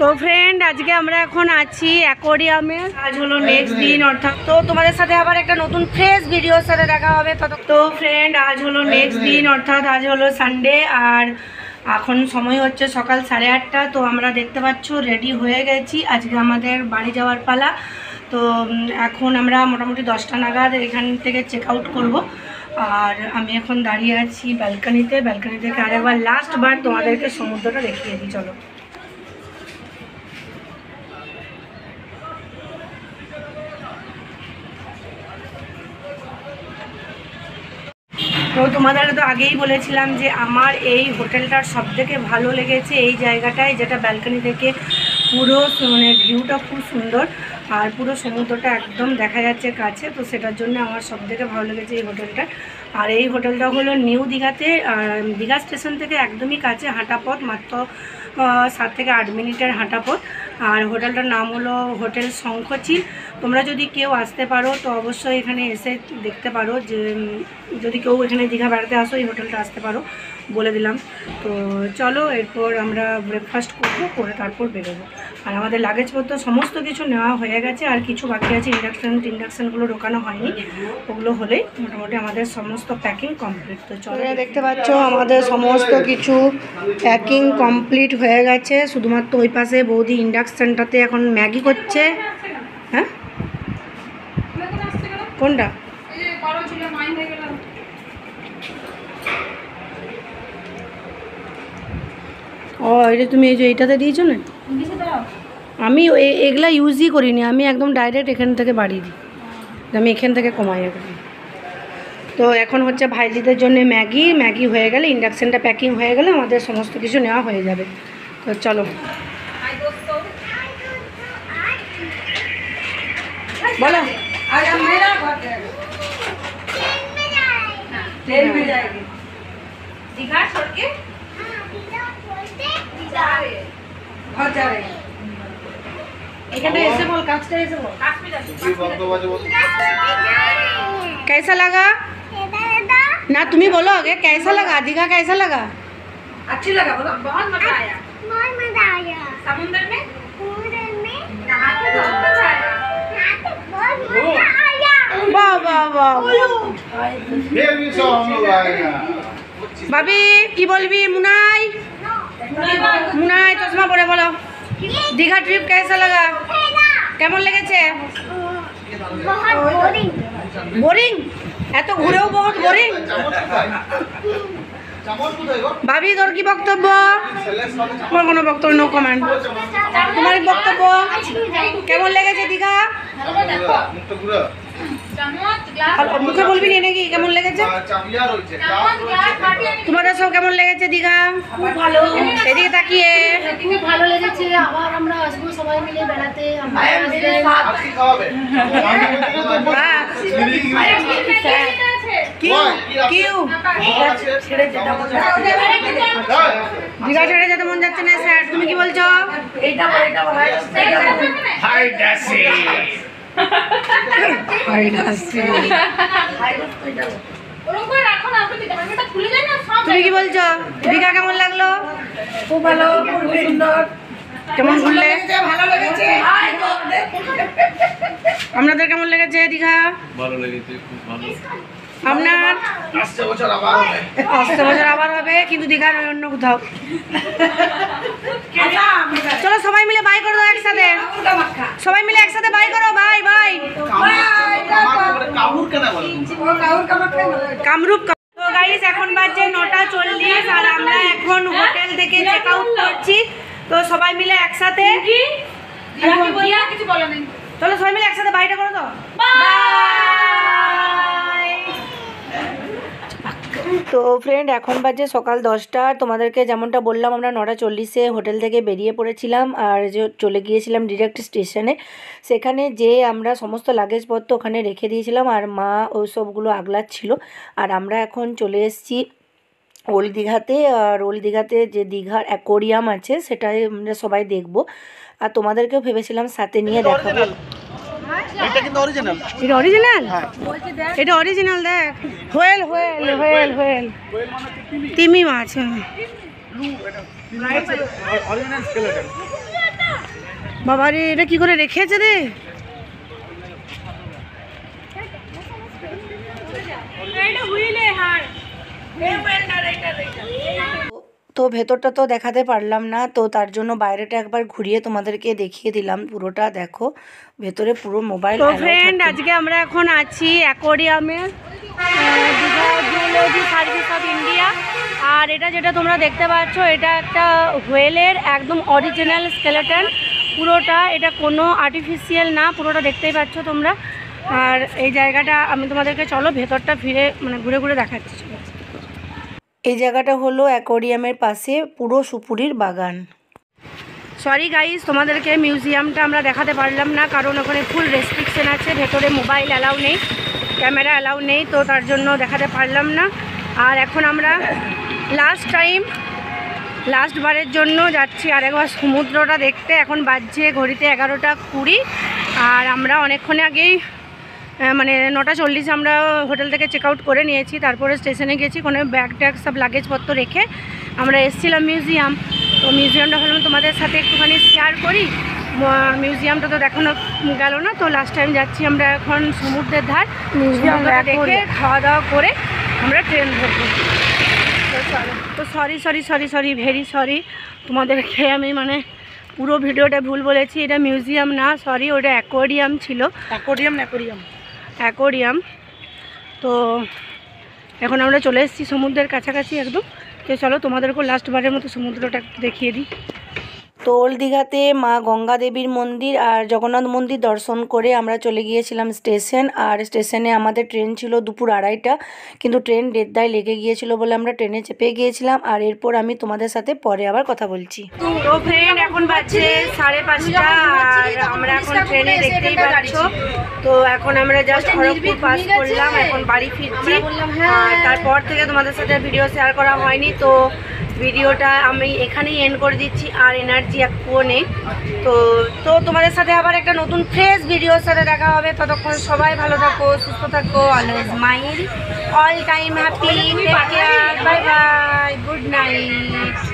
তো ফ্রেন্ড আজকে আমরা এখন আছি অ্যাকোরিয়ামে আজ হলো নেক্সট দিন, অর্থাৎ তো তোমাদের সাথে আবার একটা নতুন ফ্রেশ ভিডিওর সাথে দেখা হবে। তো ফ্রেন্ড আজ হলো নেক্সট দিন, অর্থাৎ আজ হলো সানডে আর এখন সময় হচ্ছে সকাল সাড়ে আটটা। তো আমরা দেখতে পাচ্ছ রেডি হয়ে গেছি। আজকে আমাদের বাড়ি যাওয়ার পালা। তো এখন আমরা মোটামুটি দশটা নাগাদ এখান থেকে চেক আউট করব। আর আমি এখন দাঁড়িয়ে আছি ব্যালকানিতে ব্যালকানি থেকে আরেকবার লাস্ট বার তোমাদেরকে সমুদ্রটা দেখিয়ে দিই, চলো। তো তোমাদেরকে তো আগেই বলেছিলাম যে আমার এই হোটেলটার সবথেকে ভালো লেগেছে এই জায়গাটায়, যেটা ব্যালকানি থেকে পুরো মানে ভিউটা খুব সুন্দর। আর পুরো সমুদ্রটা একদম দেখা যাচ্ছে কাছে, তো সেটার জন্য আমার সব থেকে ভালো লেগেছে এই হোটেলটা। আর এই হোটেলটা হলো নিউ দীঘাতে দীঘা স্টেশন থেকে একদমই কাছে হাঁটা পথ, মাত্র সাত থেকে আট মিনিটের হাঁটা পথ। আর হোটেলটার নাম হলো হোটেল শঙ্খচিল তোমরা যদি কেউ আসতে পারো, তো অবশ্যই এখানে এসে দেখতে পারো যে, যদি কেউ এখানে দীঘা বেড়াতে আসো, এই হোটেলটা আসতে পারো বলে দিলাম। তো চলো, এরপর আমরা ব্রেকফাস্ট করব, করে তারপর বেরোবো। আর আমাদের লাগেজপত্র সমস্ত কিছু নেওয়া হয়ে গেছে আর কিছু বাকি আছে ইন্ডাকশান টিন্ডাকশানগুলো ঢোকানো হয়নি। ওগুলো হলেই মোটামুটি আমাদের সমস্ত প্যাকিং কমপ্লিট তো চলো দেখতে পাচ্ছ আমাদের সমস্ত কিছু প্যাকিং কমপ্লিট হয়ে গেছে। শুধুমাত্র ওই পাশে বৌদি ইন্ডাকশানটাতে এখন ম্যাগি করছে। হ্যাঁ? কোনটা? ও এটা তুমি এই যে এইটাতে দিয়েছ না? আমি এগুলা ইউজই করিনি আমি একদম ডাইরেক্ট এখান থেকে বাড়িয়ে দিই আমি এখান থেকে কমাই একদম তো এখন হচ্ছে ভাইজিদের জন্য ম্যাগি ম্যাগি হয়ে গেলে ইন্ডাকশানটা প্যাকিং হয়ে গেলে আমাদের সমস্ত কিছু নেওয়া হয়ে যাবে তো চলো বলো এখানে এসে বল কাজটা এসে বল कैसा लगा ना तुम ही बोलो आगे कैसा लगा दीघा कैसा लगा अच्छी लगा बोलो बहुत मजा आया बहुत मजा आया समुद्र में पूरे में नहा के बहुत मजा आया यहाँ पे बहुत मजा आया वाह वाह वाह ভাবি কি বলবি মুনাই মুনাই চশমা পরে বলো দীঘা ট্রিপ কেসা লাগা কেমন লেগেছে बहुत बोरिंग বোরিং। এত ঘুরেও বহুত বোরিং। ভাবি তোর কি বক্তব্য? তোমার কোনো বক্তব্য নো কমেন্ট তোমার বক্তব্য? বলবি নাকি? কেমন লেগেছে? তোমাদের সব কেমন লেগেছে দীঘা? তাকিয়ে। ভালো লেগেছে। আবার আমরা আসব সবাই মিলে বেড়াতে। ছেড়ে যেতে মন যাচ্ছে না স্যার। তুমি কি বলছো? এইটা তুমি কি বলছো? দীঘা কেমন লাগল? খুব ভালো খুব সুন্দর। কেমন ঘুরলে? ভালো লেগেছে আপনাদের কেমন লেগেছে দীঘা? ভালো লেগেছে খুব ভালো। আপনার? আসছে বছর আবার হবে। আসতে বছর আবার হবে কিন্তু দীঘা নয় অন্য কোথাও। চলো সবাই মিলে বাই করো একসাথে। সবাই মিলে একসাথে বাই করো বাই বাই কামুর কেন বলো কামরূপ তো গাইস এখন বাজে নটা চল্লিশ আর আমরা এখন হোটেল থেকে চেক আউট করছি। তো সবাই মিলে একসাথে কিছু বলো চলো সবাই মিলে একসাথে বাড়িটা করো তো। বাই! তো ফ্রেন্ড এখন বাজে সকাল দশটা। তোমাদেরকে যেমনটা বললাম, আমরা নটা চল্লিশে হোটেল থেকে বেরিয়ে পড়েছিলাম আর যে চলে গিয়েছিলাম ডিরেক্ট স্টেশনে সেখানে যে আমরা সমস্ত লাগেজপত্র ওখানে রেখে দিয়েছিলাম আর মা ওই সবগুলো আগলাচ্ছিল। আর আমরা এখন চলে এসেছি ওল্ড দীঘাতে। আর ওল্ড দীঘাতে যে দীঘার অ্যাকোরিয়াম আছে, সেটাই আমরা সবাই দেখব। আর তোমাদেরকেও ভেবেছিলাম সাথে নিয়ে দেখাবো। এটা কিন্তু অরিজিনাল এটা অরিজিনাল এটা অরিজিনাল দেখ। Whale whale whale whale. তিমি মাছ হ্যাঁ। বাবা রে এটা কি করে রেখেছে রে? তো ভেতরটা তো দেখাতে পারলাম না তো তার জন্য বাইরেটা একবার ঘুরিয়ে তোমাদেরকে দেখিয়ে দিলাম পুরোটা দেখো। ভেতরে পুরো মোবাইল তো ফ্রেন্ড আজকে আমরা এখন আছি অ্যাকোরিয়ামে জুলজি সার্ভিস অফ ইন্ডিয়া আর এটা যেটা তোমরা দেখতে পাচ্ছ এটা একটা হোয়েলের একদম অরিজিনাল স্কেলেটন পুরোটা এটা কোনো আর্টিফিশিয়াল না পুরোটা দেখতেই পাচ্ছ তোমরা। আর এই জায়গাটা আমি তোমাদেরকে চলো ভেতরটা ফিরে মানে ঘুরে ঘুরে দেখাচ্ছি। এই জায়গাটা হলো অ্যাকোরিয়ামের পাশে পুরো সুপুরির বাগান। সরি গাইজ তোমাদেরকে মিউজিয়ামটা আমরা দেখাতে পারলাম না, কারণ ওখানে ফুল রেস্ট্রিকশন আছে, ভেতরে মোবাইল অ্যালাউ নেই ক্যামেরা অ্যালাউ নেই, তো তার জন্য দেখাতে পারলাম না। আর এখন আমরা লাস্ট টাইম লাস্ট বারের জন্য যাচ্ছি আরেকবার সমুদ্রটা দেখতে। এখন বাজছে ঘড়িতে এগারোটা কুড়ি, আর আমরা অনেকক্ষণ আগেই মানে নটা চল্লিশে আমরা হোটেল থেকে চেক আউট করে নিয়েছি তারপরে স্টেশনে গেছি কোনো ব্যাগ ট্যাগ সব লাগেজপত্র রেখে আমরা এসেছিলাম মিউজিয়াম তো মিউজিয়ামটা ভাবলাম তোমাদের সাথে একটুখানি শেয়ার করি। মিউজিয়ামটা তো দেখানো গেল না তো লাস্ট টাইম যাচ্ছি আমরা এখন সমুদ্রের ধার। সমুদ্রটা দেখে খাওয়া দাওয়া করে আমরা ট্রেন ধরবো। তো sorry sorry sorry sorry very sorry তোমাদেরকে আমি মানে পুরো ভিডিওটা ভুল বলেছি এটা মিউজিয়াম না সরি ওটা অ্যাকোয়ারিয়াম ছিল। Aquarium aquarium aquarium. তো এখন আমরা চলে এসেছি সমুদ্রের কাছাকাছি একদম। তো চলো তোমাদেরকেও লাস্টবারের মতো সমুদ্রটা দেখিয়ে দিই। তো ওল্ড দীঘাতে মা গঙ্গা দেবীর মন্দির আর জগন্নাথ মন্দির দর্শন করে আমরা চলে গিয়েছিলাম স্টেশন। আর স্টেশনে আমাদের ট্রেন ছিল দুপুর আড়াইটা কিন্তু ট্রেন দেড়দায় লেগে গিয়েছিল বলে আমরা ট্রেনে চেপে গিয়েছিলাম। আর এরপর আমি তোমাদের সাথে পরে আবার কথা বলছি। তো ফ্রেন্ড এখন বাজছে সাড়ে পাঁচটা আর আমরা এখন ট্রেনে দেখতেই পাচ্ছ। তো এখন আমরা জাস্ট খড়গপুর পাস করলাম এখন বাড়ি ফিরছি। আর তারপর থেকে তোমাদের সাথে ভিডিও শেয়ার করা হয়নি। তো ভিডিওটা আমি এখানেই এন্ড করে দিচ্ছি আর এনার্জি এক নেই। তো তো তোমাদের সাথে আবার একটা নতুন ফ্রেশ ভিডিওর সাথে দেখা হবে। ততক্ষণ সবাই ভালো থাকো সুস্থ থাকো always mind all time happy bye bye good night